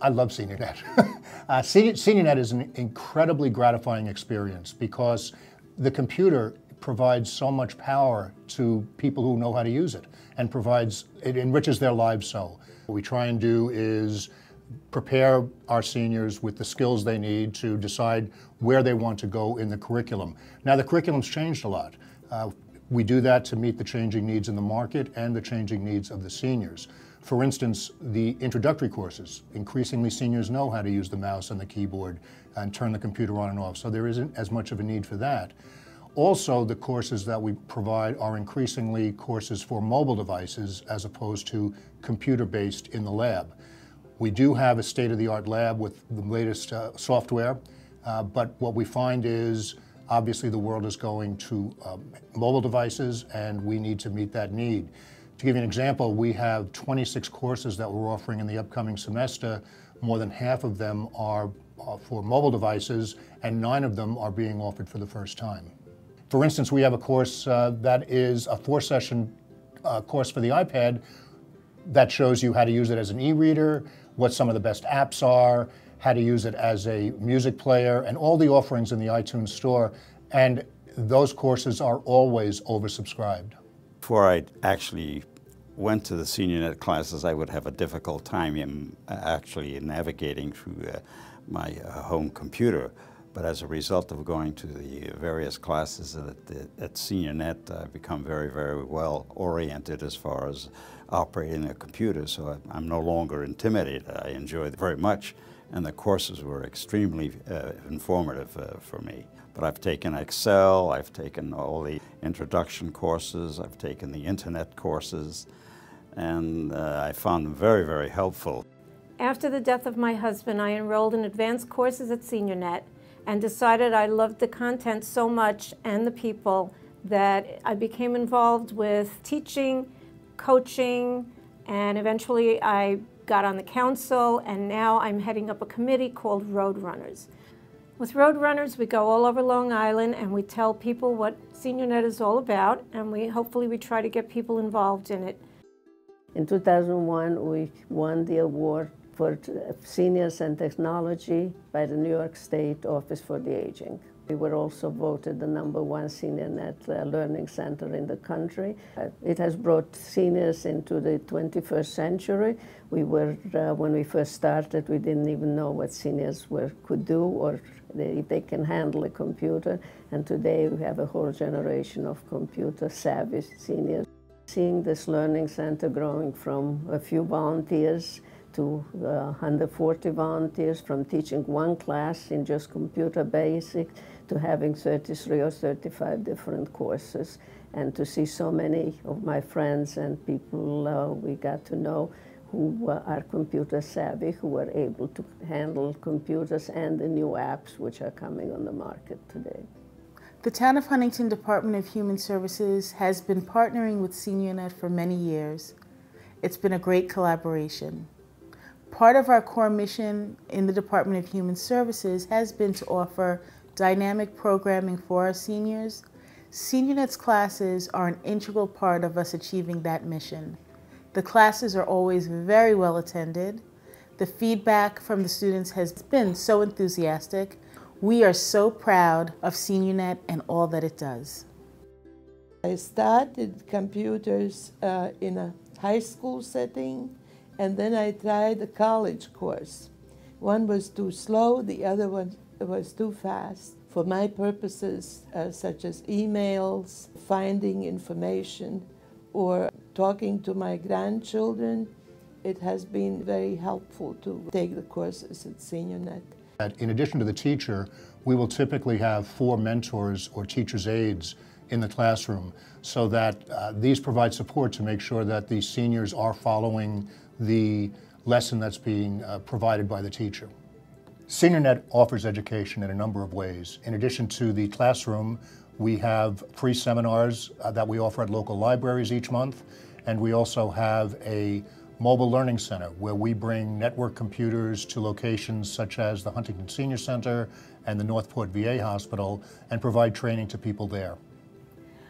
I love SeniorNet. uh, Senior, SeniorNet is an incredibly gratifying experience because the computer provides so much power to people who know how to use it and provides, it enriches their lives so. What we try and do is prepare our seniors with the skills they need to decide where they want to go in the curriculum. Now the curriculum's changed a lot. Uh, we do that to meet the changing needs in the market and the changing needs of the seniors. For instance, the introductory courses, increasingly seniors know how to use the mouse and the keyboard and turn the computer on and off, so there isn't as much of a need for that. Also, the courses that we provide are increasingly courses for mobile devices as opposed to computer-based in the lab. We do have a state-of-the-art lab with the latest uh, software, uh, but what we find is obviously the world is going to um, mobile devices and we need to meet that need. To give you an example, we have 26 courses that we're offering in the upcoming semester. More than half of them are uh, for mobile devices, and nine of them are being offered for the first time. For instance, we have a course uh, that is a four-session uh, course for the iPad that shows you how to use it as an e-reader, what some of the best apps are, how to use it as a music player, and all the offerings in the iTunes store. And those courses are always oversubscribed. Before I actually went to the SeniorNet classes, I would have a difficult time in uh, actually navigating through uh, my uh, home computer. But as a result of going to the various classes at, at SeniorNet, I've become very, very well oriented as far as operating a computer, so I'm no longer intimidated. I enjoy it very much, and the courses were extremely uh, informative uh, for me. But I've taken Excel, I've taken all the introduction courses, I've taken the internet courses, and uh, I found them very, very helpful. After the death of my husband, I enrolled in advanced courses at SeniorNet and decided I loved the content so much and the people that I became involved with teaching, coaching, and eventually I got on the council and now I'm heading up a committee called Roadrunners. With Roadrunners, we go all over Long Island and we tell people what SeniorNet is all about, and we hopefully we try to get people involved in it. In 2001, we won the award for seniors and technology by the New York State Office for the Aging. We were also voted the number one SeniorNet uh, learning center in the country. Uh, it has brought seniors into the 21st century. We were, uh, when we first started, we didn't even know what seniors were, could do or they, they can handle a computer. And today we have a whole generation of computer savvy seniors. Seeing this learning center growing from a few volunteers to uh, 140 volunteers, from teaching one class in just computer basics to having 33 or 35 different courses and to see so many of my friends and people uh, we got to know who uh, are computer savvy, who are able to handle computers and the new apps which are coming on the market today. The Town of Huntington Department of Human Services has been partnering with SeniorNet for many years. It's been a great collaboration. Part of our core mission in the Department of Human Services has been to offer dynamic programming for our seniors, SeniorNet's classes are an integral part of us achieving that mission. The classes are always very well attended. The feedback from the students has been so enthusiastic. We are so proud of SeniorNet and all that it does. I started computers uh, in a high school setting and then I tried a college course. One was too slow, the other one was too fast. For my purposes, uh, such as emails, finding information, or talking to my grandchildren, it has been very helpful to take the courses at SeniorNet. In addition to the teacher, we will typically have four mentors or teacher's aides in the classroom so that uh, these provide support to make sure that the seniors are following the lesson that's being uh, provided by the teacher. SeniorNet offers education in a number of ways. In addition to the classroom, we have free seminars uh, that we offer at local libraries each month, and we also have a mobile learning center where we bring network computers to locations such as the Huntington Senior Center and the Northport VA Hospital and provide training to people there.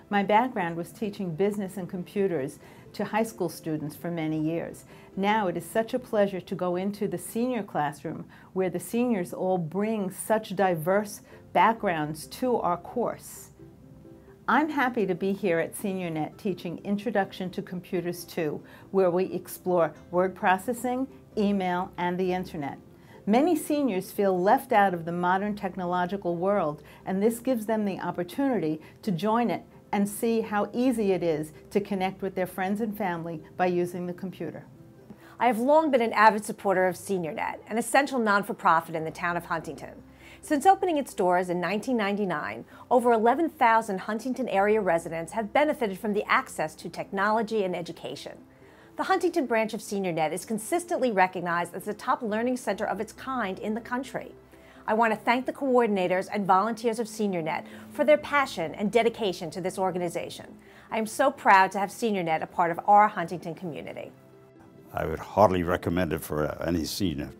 My background was teaching business and computers to high school students for many years. Now it is such a pleasure to go into the senior classroom where the seniors all bring such diverse backgrounds to our course. I'm happy to be here at SeniorNet teaching Introduction to Computers 2, where we explore word processing, email, and the internet. Many seniors feel left out of the modern technological world, and this gives them the opportunity to join it and see how easy it is to connect with their friends and family by using the computer. I have long been an avid supporter of SeniorNet, an essential non-for-profit in the town of Huntington. Since opening its doors in 1999, over 11,000 Huntington area residents have benefited from the access to technology and education. The Huntington branch of SeniorNet is consistently recognized as the top learning center of its kind in the country. I want to thank the coordinators and volunteers of SeniorNet for their passion and dedication to this organization. I am so proud to have SeniorNet a part of our Huntington community. I would hardly recommend it for any senior